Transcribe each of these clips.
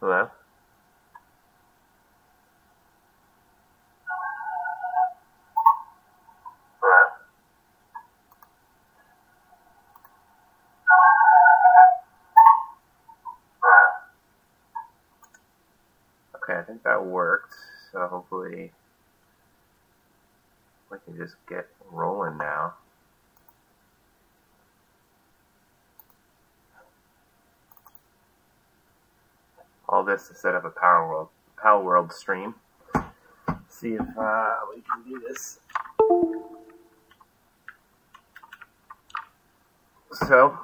Hello? Okay, I think that worked. So hopefully we can just get rolling now. This set up a Palworld Power World stream. See if uh, we can do this. So,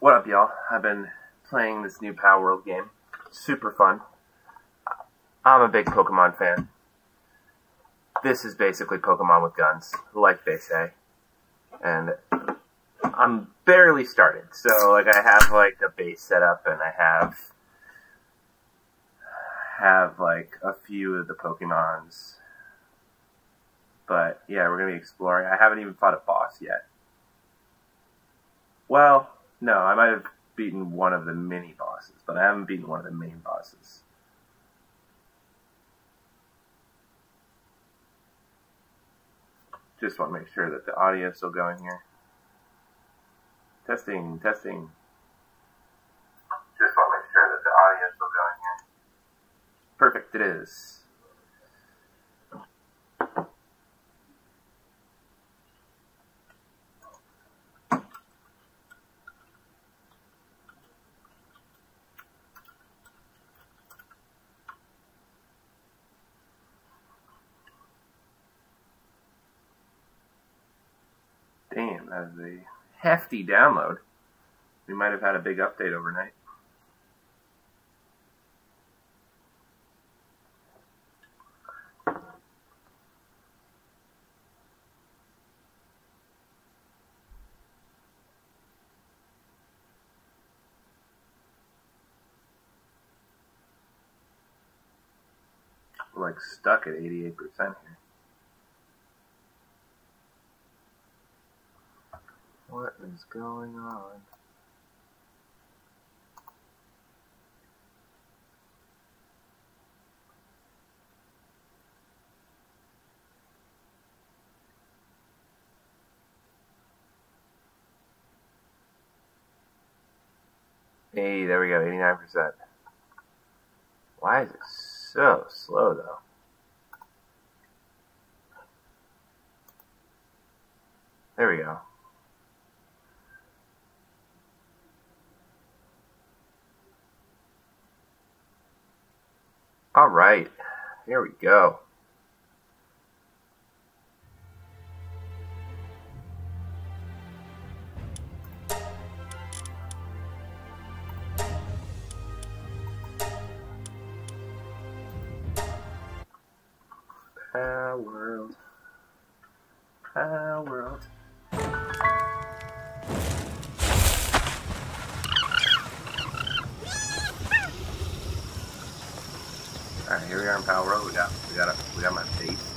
what up, y'all? I've been playing this new Palworld game. Super fun. I'm a big Pokemon fan. This is basically Pokemon with guns, like they say. And I'm barely started. So, like, I have, like, a base set up, and I have, have, like, a few of the Pokemons. But, yeah, we're gonna be exploring. I haven't even fought a boss yet. Well, no, I might have beaten one of the mini bosses, but I haven't beaten one of the main bosses. Just want to make sure that the audio is still going here. Testing, testing. Just want to make sure that the audio is still going here. Is. Damn, that is a hefty download. We might have had a big update overnight. We're like stuck at 88% here. What is going on? Hey, there we go, 89%. Why is it so slow though? There we go. All right, here we go. Palworld. Power World. Here we are in Palworld. We got we got a, we got my base.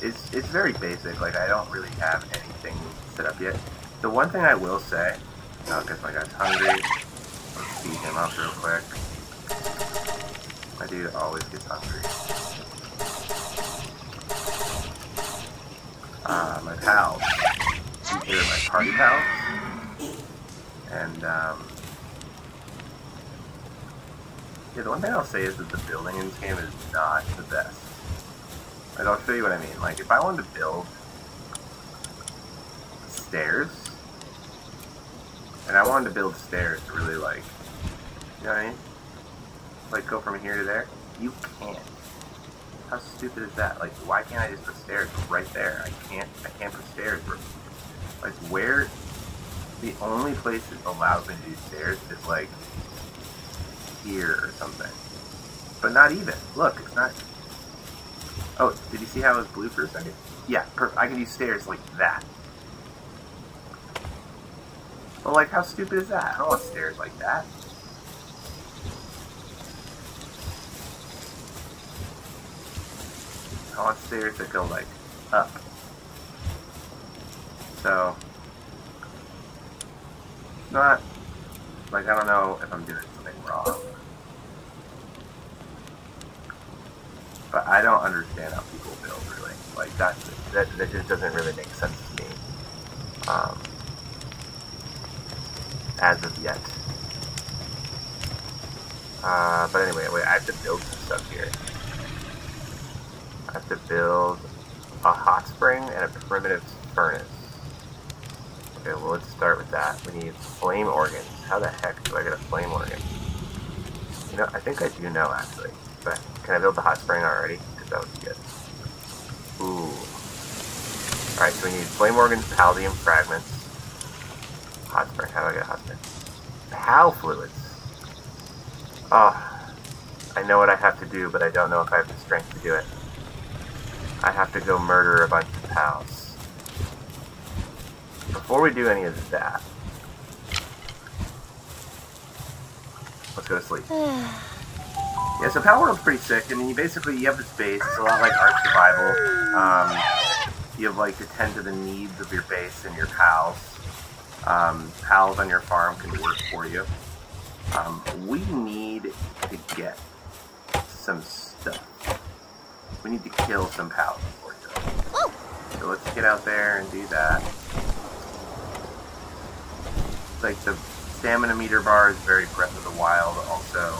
It's it's very basic. Like I don't really have anything set up yet. The one thing I will say, oh, I guess my guy's hungry. Let's feed him up real quick. My dude always gets hungry. Uh, my pals. These are my party pals. And um, the one thing I'll say is that the building in this game is not the best. Like, I'll show you what I mean. Like, if I wanted to build stairs, and I wanted to build stairs to really, like, you know what I mean? Like, go from here to there, you can't. How stupid is that? Like, why can't I just put stairs right there? I can't, I can't put stairs. Like, where, the only place that allows me to do stairs is, like, here or something. But not even. Look, it's not. Oh, did you see how it was blue for a second? Yeah, perfect. I can use stairs like that. Well, like, how stupid is that? I don't want stairs like that. I want stairs that go, like, up. So, not, like, I don't know if I'm doing something wrong. But I don't understand how people build really. Like that that that just doesn't really make sense to me. Um, as of yet. Uh, but anyway, wait, I have to build some stuff here. I have to build a hot spring and a primitive furnace. Okay, well let's start with that. We need flame organs. How the heck do I get a flame organ? Know, I think I do know actually. But can I build the hot spring already? Because that would be good. Ooh. Alright, so we need flame organs, Paldium fragments. Hot spring. How do I get hot spring? Pal fluids. Oh, I know what I have to do, but I don't know if I have the strength to do it. I have to go murder a bunch of pals. Before we do any of that, let's go to sleep. yeah, so Palworld's pretty sick. I mean, you basically, you have this base. It's a lot like Ark Survival. Um, you have, like, to tend to the needs of your base and your pals. Um, pals on your farm can work for you. Um, we need to get some stuff. We need to kill some pals, unfortunately. So let's get out there and do that. Like the stamina meter bar is very Breath of the Wild also.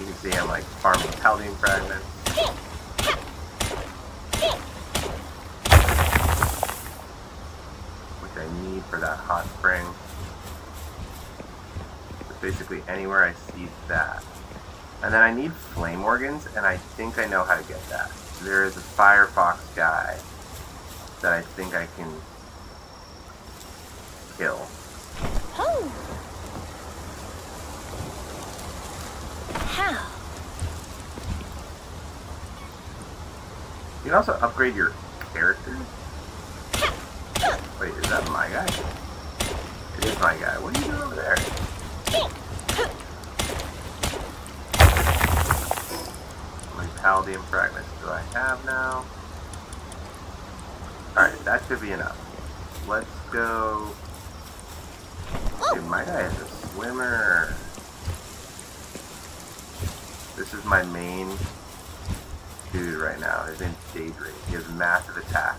You can see I'm like farming Paldium fragments. Which I need for that hot spring. But basically anywhere I see that. And then I need flame organs, and I think I know how to get that. There is a Firefox guy that I think I can kill. Oh. How? You can also upgrade your character. Wait, is that my guy? It is my guy. What are you doing over there? How many Paldium fragments do I have now? Alright, that should be enough. Let's go... Dude, my guy is a swimmer. This is my main dude right now. His name's Daedry. He has massive attack.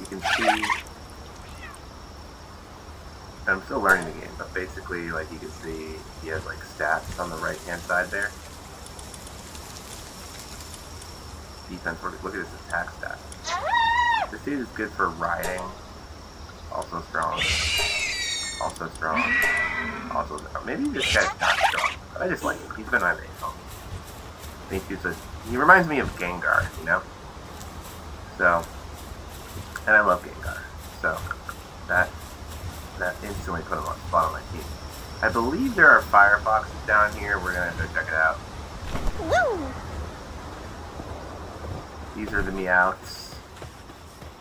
You can see... I'm still learning the game, but basically, like, you can see he has, like, stats on the right-hand side there. Defense, look at his attack stat. This dude is good for riding. Also strong. Also strong. Also, strong. maybe this guy's not strong, but I just like him. He's been my main homie. I think he's a, he reminds me of Gengar, you know? So, and I love Gengar. So, that, that instantly put him on spot on my team. I believe there are firefoxes down here. We're gonna go check it out. Woo! These are the Meowths.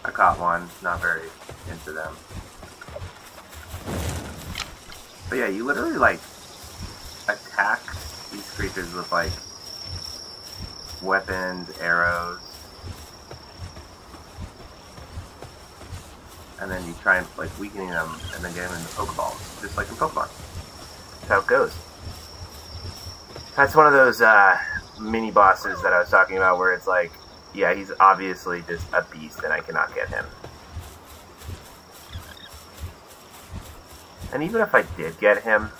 I caught one. Not very into them. But yeah, you literally like attack these creatures with like weapons, arrows, and then you try and like weakening them, and then get them in the Pokeballs, just like in Pokemon. That's how it goes. That's one of those uh, mini bosses that I was talking about, where it's like, yeah, he's obviously just a beast, and I cannot get him. And even if I did get him,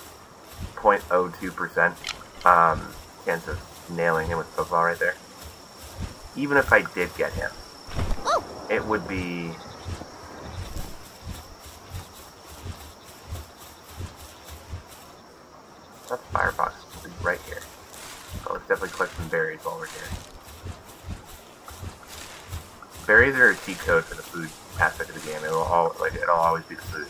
0.02% um, chance of nailing him with Pokeball right there. Even if I did get him, it would be... That Firefox will be right here. So let's definitely collect some berries while we're here. Berries are a cheat code for the food aspect of the game. It'll all like it'll always be the food.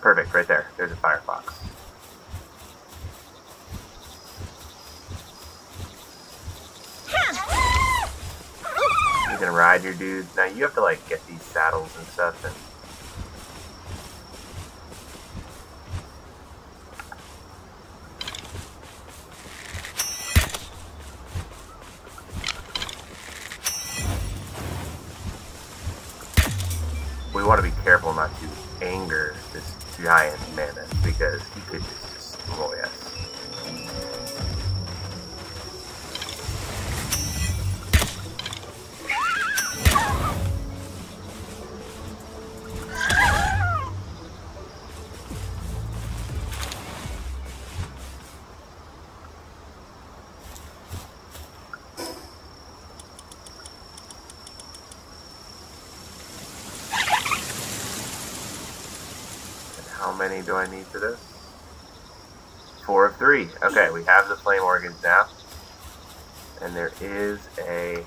Perfect, right there. There's a firefox. You can ride your dudes. Now you have to like get these saddles and stuff and many do I need for this? Four of three. Okay, we have the flame organs now. And there is a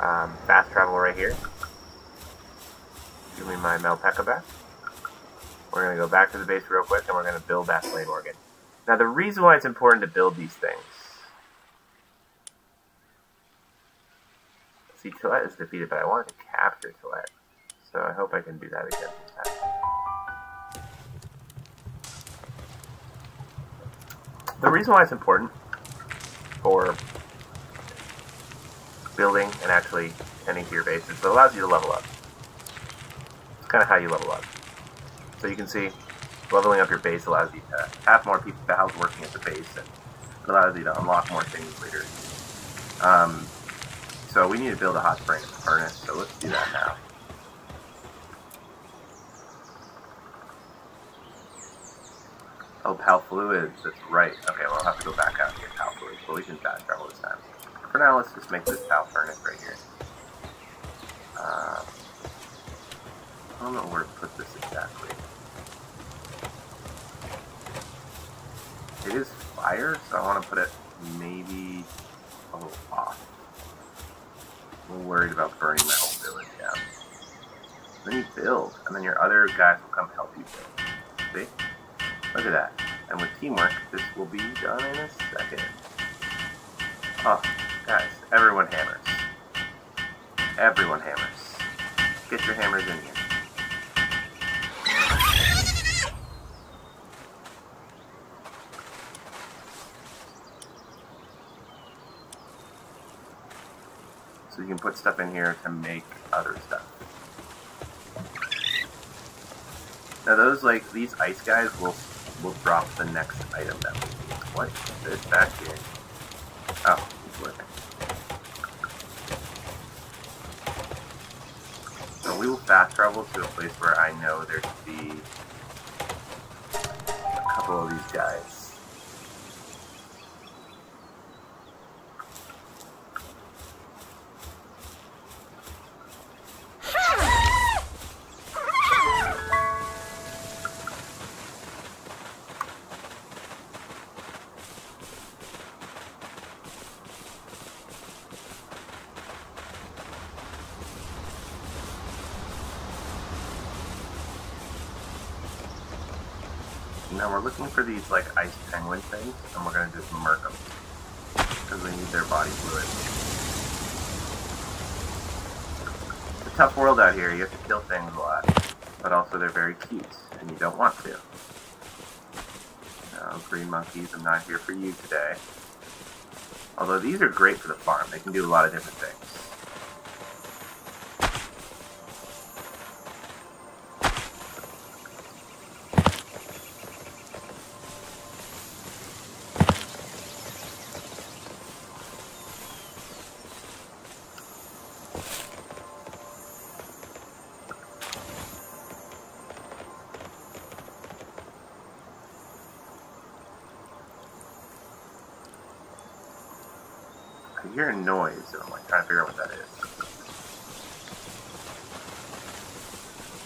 um, fast travel right here. Give me my Melpaca back. We're going to go back to the base real quick and we're going to build that flame organ. Now the reason why it's important to build these things. See, Toilette is defeated, but I wanted to capture Toilette. So I hope I can do that again The reason why it's important for building and actually to your base is it allows you to level up. It's kind of how you level up. So you can see leveling up your base allows you to have more people working at the base and it allows you to unlock more things later. Um, so we need to build a hot spring in the furnace, so let's do that now. Oh, PAL fluids, that's right. Okay, well, I'll have to go back out and get PAL fluids, but we can fast travel this time. For now, let's just make this PAL furnace right here. Uh, I don't know where to put this exactly. It is fire, so I want to put it maybe a little off. I'm a little worried about burning my whole village down. Then you build, and then your other guys will come help you build. See? Look at that. And with teamwork, this will be done in a second. Oh, guys, everyone hammers. Everyone hammers. Get your hammers in here. So you can put stuff in here to make other stuff. Now those, like, these ice guys will will drop the next item that we need. What is this back here? Oh, working. So we will fast travel to a place where I know there should be a couple of these guys. Looking for these like ice penguin things, and we're gonna just murk them because we need their body fluid. It's a tough world out here. You have to kill things a lot, but also they're very cute, and you don't want to. No, green monkeys, I'm not here for you today. Although these are great for the farm. They can do a lot of different things. I hear a noise, and I'm like trying to figure out what that is.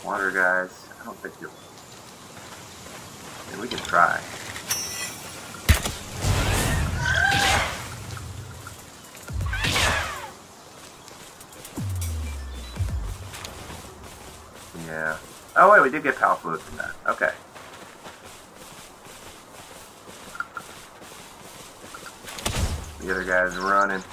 Water guys, I don't think you'll. I we can try. Yeah. Oh wait, we did get PAL fluid from that. Okay. The other guy's running.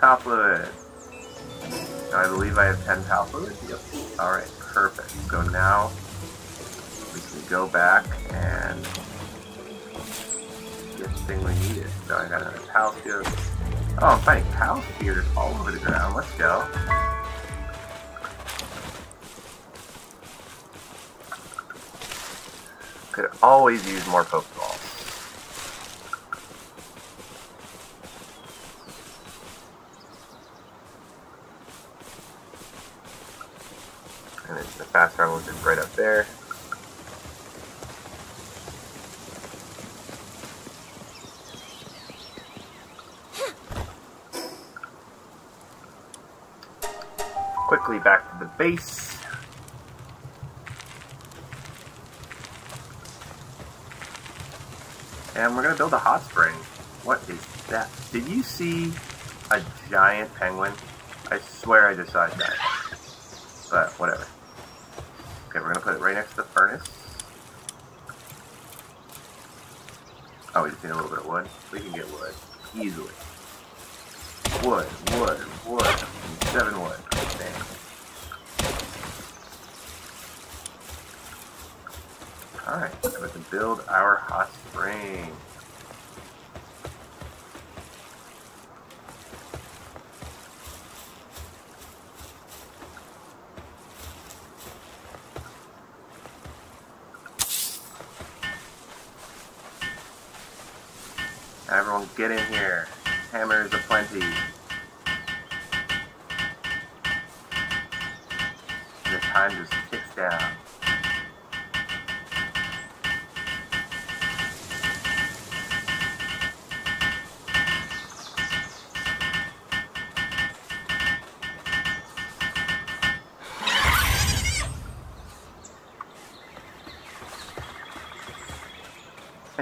PAL fluid. I believe I have 10 PAL fluid. Yep. Alright, perfect. So now we can go back and get the thing we needed. So I got another pal spear. Oh, I'm finding pal spears all over the ground. Let's go. Always use more Pokeballs. And it's the fast travel is right up there. Quickly back to the base. And we're gonna build a hot spring. What is that? Did you see a giant penguin? I swear I just saw giant. But whatever. Okay, we're gonna put it right next to the furnace. Oh, we just need a little bit of wood. We can get wood easily. Wood, wood, wood. Seven wood. Damn. Alright, so we can build our hot spring. Everyone get in here. Hammers aplenty. The time just ticks down.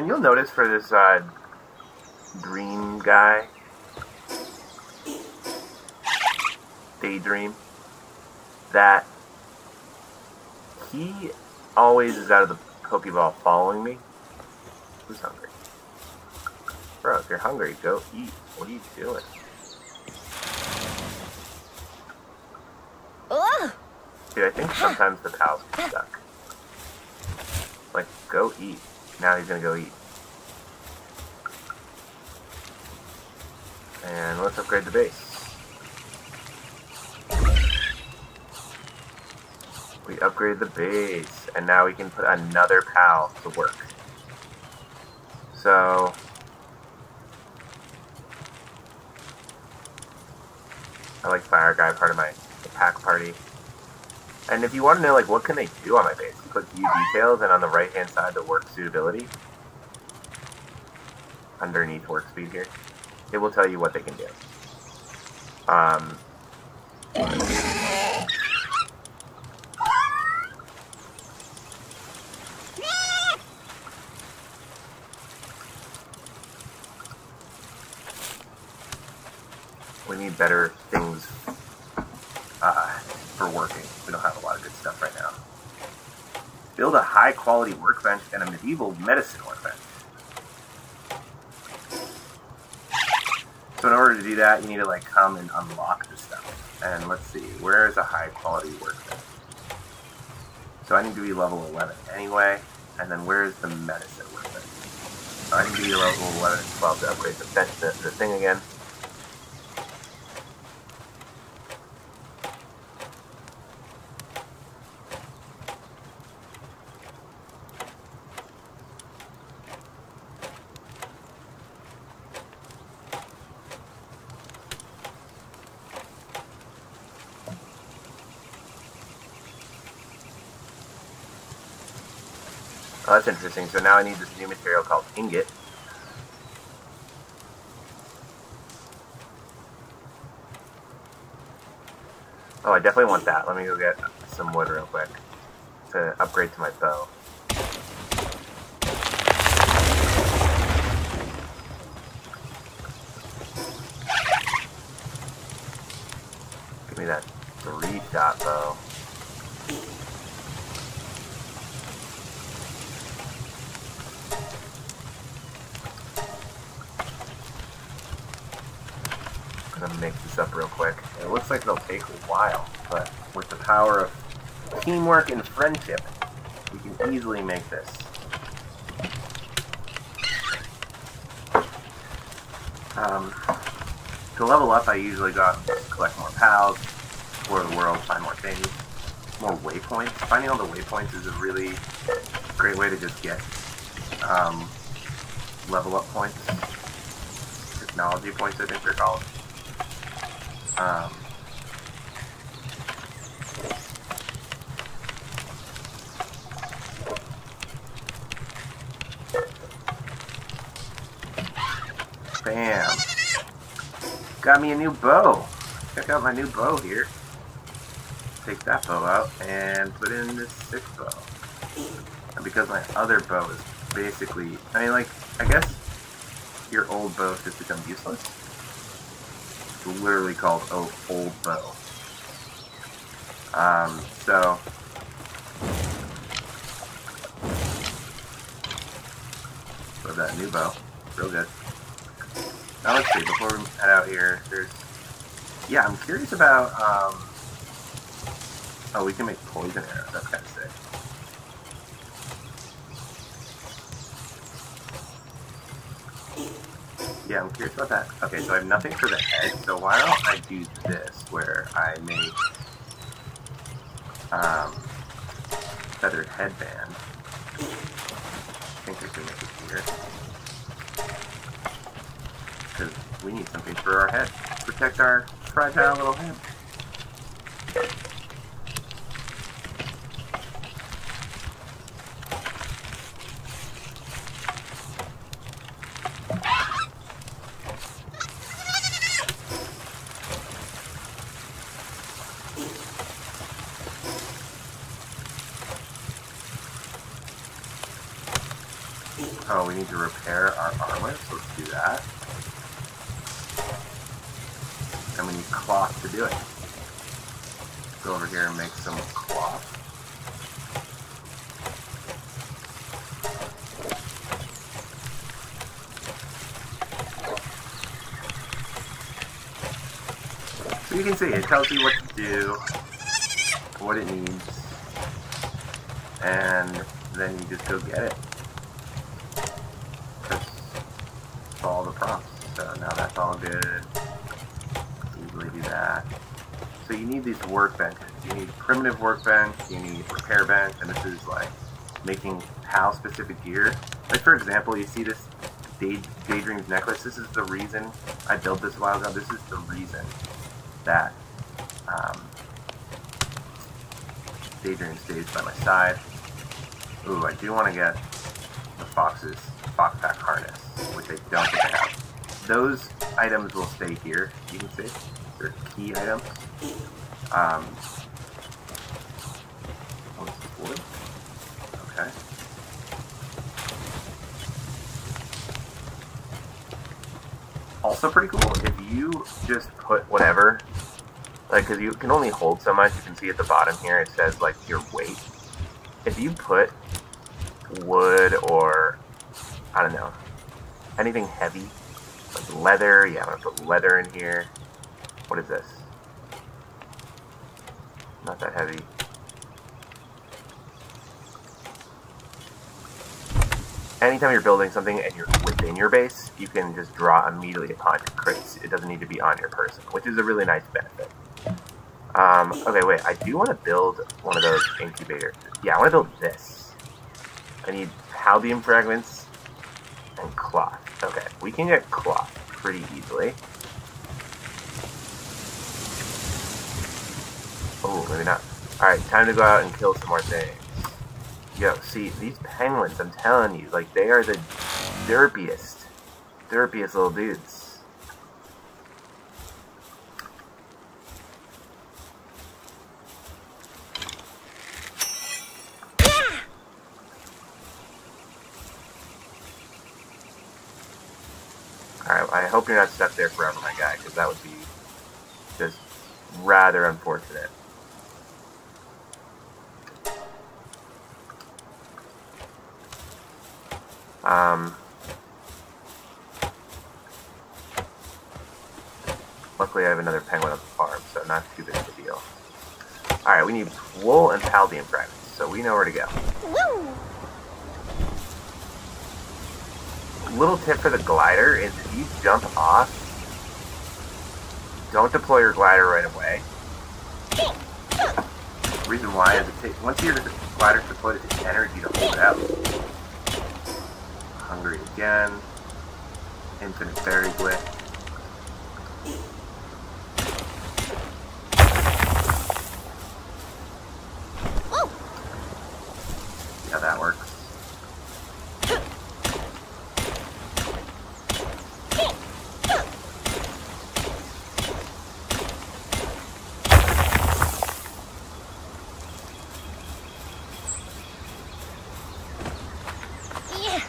And you'll notice for this uh, dream guy, Daedream, that he always is out of the Pokeball following me. Who's hungry? Bro, if you're hungry, go eat. What are you doing? Dude, I think sometimes the pals get stuck. Like, go eat. Now he's gonna go eat. And let's upgrade the base. We upgrade the base, and now we can put another pal to work. So... I like Fire Guy, part of my pack party. And if you want to know, like, what can they do on my base? Click View Details, and on the right-hand side, the Work Suitability. Underneath Work Speed here. It will tell you what they can do. Um, we need better things uh, for working. We don't have a lot of good stuff right now. Build a high quality workbench and a medieval medicine workbench. So in order to do that, you need to like come and unlock the stuff. And let's see, where is a high quality workbench? So I need to be level 11 anyway. And then where's the medicine workbench? So I need to be level 11 and 12 to upgrade the, bench, the, the thing again. That's interesting. So now I need this new material called ingot. Oh, I definitely want that. Let me go get some wood real quick to upgrade to my bow. Give me that three-shot bow. I'm gonna mix this up real quick. It looks like it'll take a while, but with the power of teamwork and friendship, we can easily make this. Um, to level up, I usually go out and collect more pals, explore the world, find more things, more waypoints. Finding all the waypoints is a really great way to just get um, level up points, technology points, I think they're called. Um, bam. Got me a new bow. Check out my new bow here. Take that bow out and put in this sick bow. And because my other bow is basically, I mean, like, I guess your old bow has become useless. Literally called oh, old bow. Um, so Love that new bow. Real good. Now let's see, before we head out here, there's yeah, I'm curious about um Oh, we can make poison arrows, that's kinda sick. Yeah, I'm curious about that. Okay, so I have nothing for the head, so why don't I do this, where I make um, feathered headband. I think I can make it here. Because we need something for our head. Protect our fragile little head. Oh, we need to repair our armor, so let's do that. And we need cloth to do it. Go over here and make some cloth. So you can see, it tells you what to do, what it needs, and then you just go get it. Just follow the prompts. So now that's all good. Easily do that. So you need these workbenches. You need primitive workbench, you need repair bench, and this is like making PAL specific gear. Like for example, you see this Day Daedreams necklace. This is the reason I built this a while ago. This is the reason that um, Daedream stays by my side. Ooh, I do want to get the Fox's Foxparks harness, which I don't think I have. Those items will stay here, you can see. They're key items. Um. Okay. Also pretty cool, if you just put whatever, like, because you can only hold so much, you can see at the bottom here, it says, like, your weight. If you put wood or, I don't know, anything heavy, like leather, yeah, I'm gonna put leather in here. What is this? Not that heavy. Anytime you're building something and you're within your base, you can just draw immediately upon your crates. It doesn't need to be on your person, which is a really nice benefit. Um, okay, wait, I do want to build one of those incubators. Yeah, I want to build this. I need Paldium fragments and cloth. Okay, we can get cloth pretty easily. Oh, maybe not. Alright, time to go out and kill some more things. Yo, see, these penguins, I'm telling you, like, they are the derpiest, derpiest little dudes. Yeah! Hope not stuck there forever, my guy, because that would be just rather unfortunate. Um, luckily, I have another penguin on the farm, so not too big of a deal. Alright, we need wool and paldium fragments, so we know where to go. Little tip for the glider is if you jump off, don't deploy your glider right away. The reason why is it takes, once your glider's deployed, it takes energy to hold it out. Hungry again. Infinite fairy glitch. See how that works. Yeah.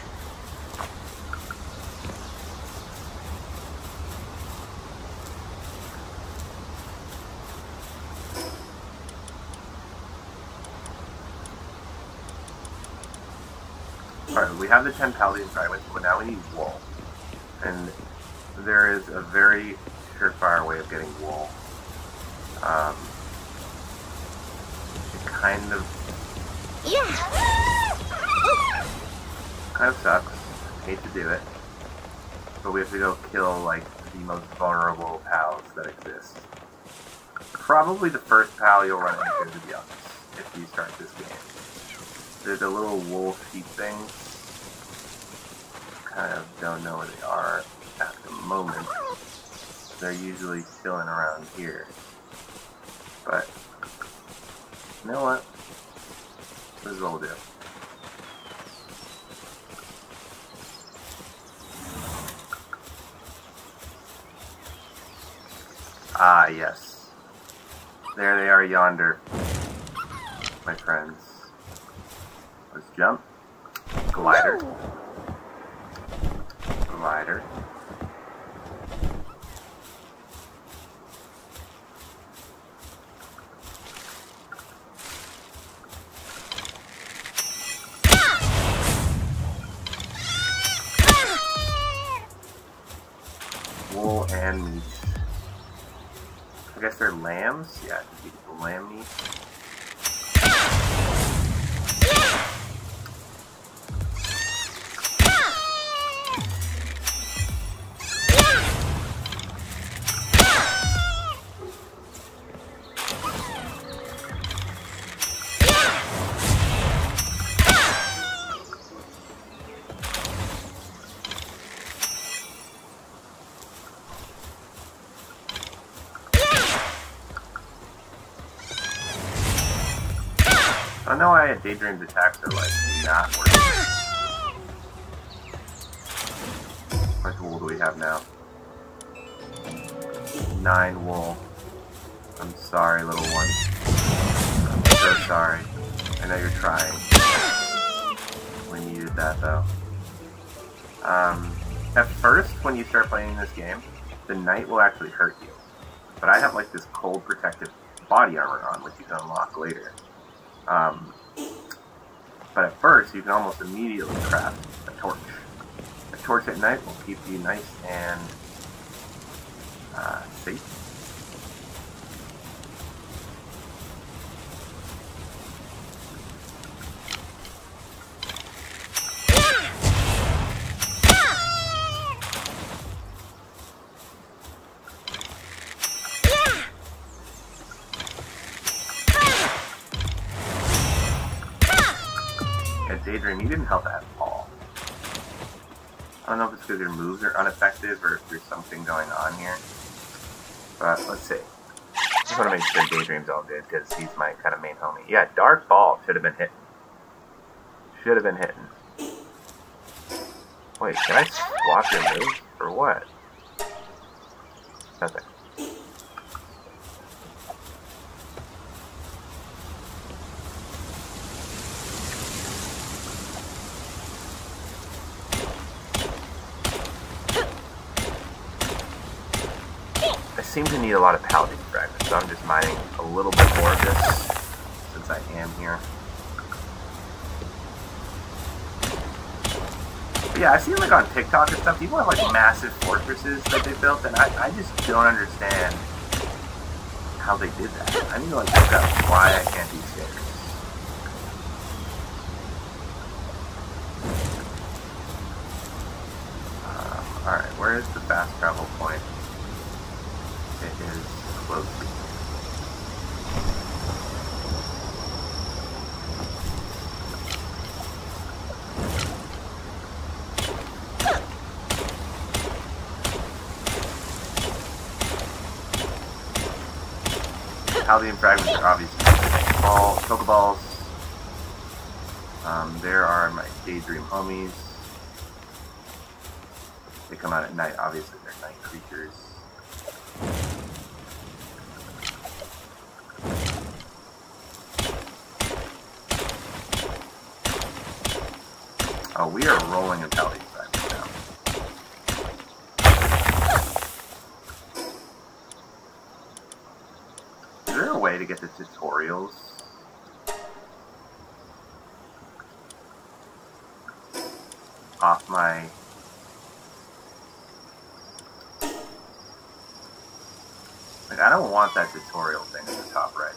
We have the 10 Paldium fragments, but now we need wool. And there is a very surefire way of getting wool. Um, it kind of Yeah. kind of sucks. Hate to do it. But we have to go kill like the most vulnerable pals that exist. Probably the first pal you'll run into, to be honest, if you start this game. There's a little wolf sheep things. Kind of don't know where they are at the moment. They're usually chilling around here. But, you know what? This is what we'll do. Ah, yes. There they are yonder, my friends. Let's jump. Glider. Woo. Had attacks are like not working. How much wool do we have now? Nine wool. I'm sorry, little one. I'm so sorry. I know you're trying. We needed that though. Um, at first, when you start playing this game, the night will actually hurt you. But I have like this cold protective body armor on, which you can unlock later. Um, but at first, you can almost immediately craft a torch. A torch at night will keep you nice and uh, safe. Your moves are ineffective or if there's something going on here. But let's see. Just want to make sure Daedream's all good because he's my kind of main homie. Yeah, Dark Ball should have been hitting. Should have been hitting. Wait, can I swap your moves or what? Nothing. Seem to need a lot of Paldium fragments, so I'm just mining a little bit more of this since I am here. But yeah, I see like on TikTok and stuff, people have like massive fortresses that they built, and I, I just don't understand how they did that. I need to like look up why I can't do stairs. fast travel point. It is close. Paldium fragments are obviously ball, Pokeballs. Um, there are my Daedream homies. They come out at night, obviously they're night creatures. Oh, we are rolling in Paldium fragments now. Is there a way to get the tutorials? Off my... Like, Don't that tutorial thing at the top right.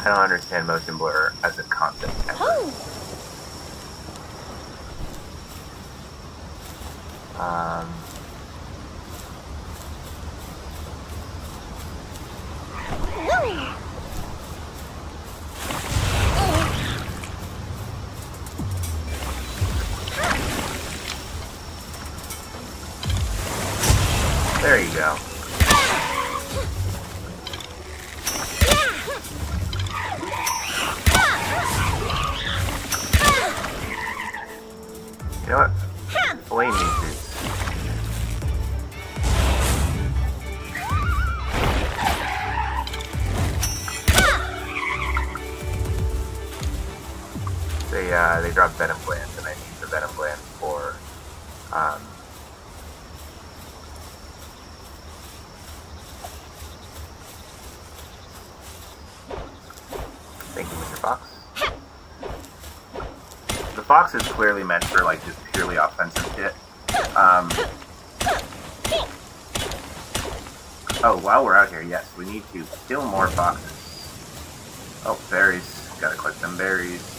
I don't understand motion blur as a concept. Oh. Um, Thank you, Mr. Fox. The fox is clearly meant for like just purely offensive shit. Um, oh, while we're out here, yes, we need to kill more foxes. Oh, berries. Gotta collect berries. Berries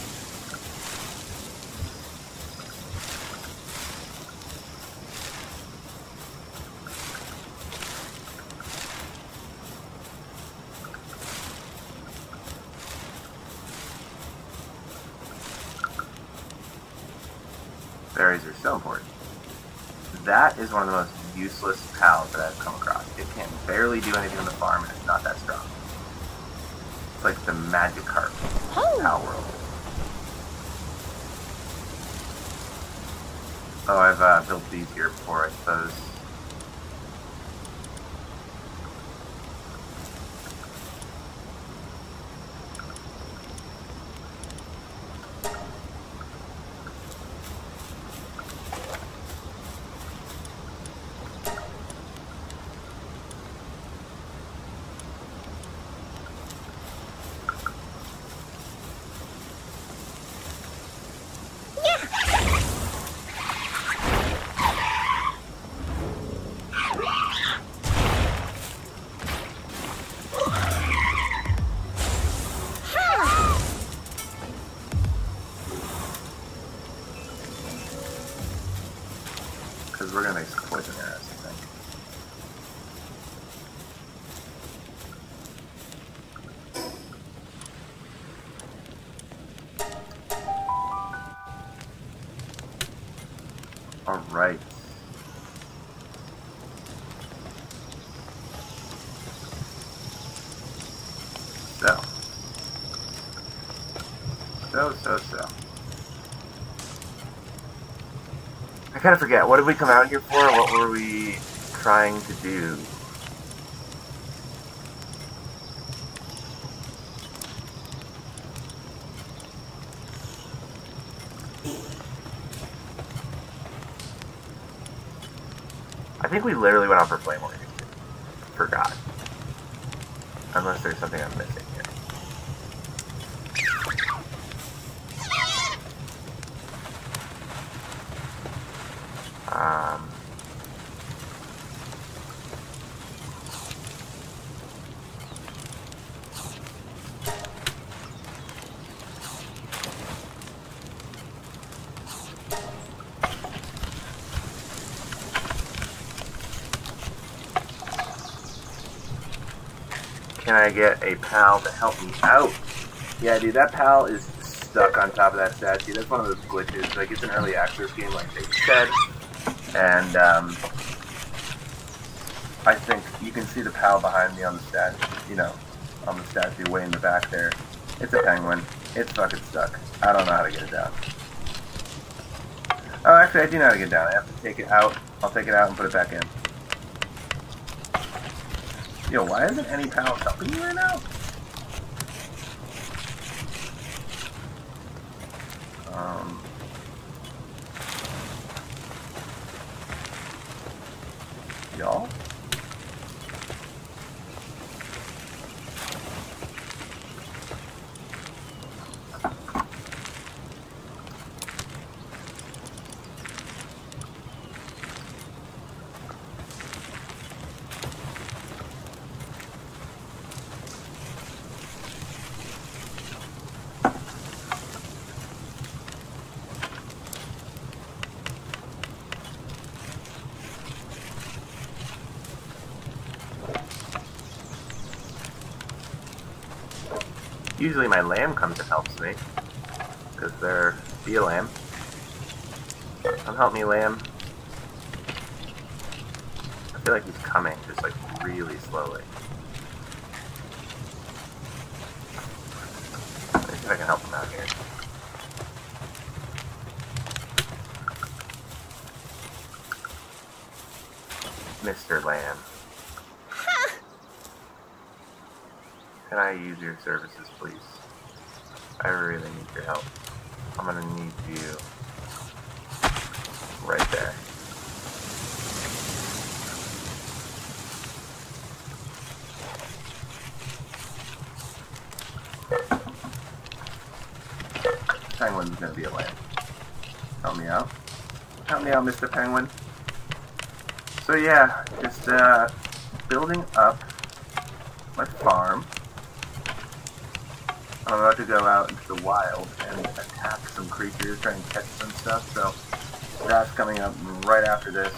Alright. So. So, so, so. I kind of forget. What did we come out here for? What were we trying to do? think we literally went out for flame. Forgot. Unless there's something I'm missing here. Um, can I get a pal to help me out? Yeah, dude, that pal is stuck on top of that statue. That's one of those glitches. Like, it's an early access game, like they said. And, um, I think you can see the pal behind me on the statue, you know, on the statue way in the back there. It's a penguin. It's fucking stuck. I don't know how to get it down. Oh, actually, I do know how to get it down. I have to take it out. I'll take it out and put it back in. Yo, why isn't any pal helping me right now? Um, y'all? Usually my lamb comes and helps me. Because they're be a lamb. Come help me, lamb. I feel like he's coming, just like really slowly. Let me see if I can help him out here. Mr. Lamb. Can I use your services, please? I really need your help. I'm gonna need you right there. Penguin's gonna be a. Help me out. Help me out, Mr. Penguin. So yeah, just uh, building up my farm. I'm about to go out into the wild and attack some creatures, try and catch some stuff, so that's coming up right after this.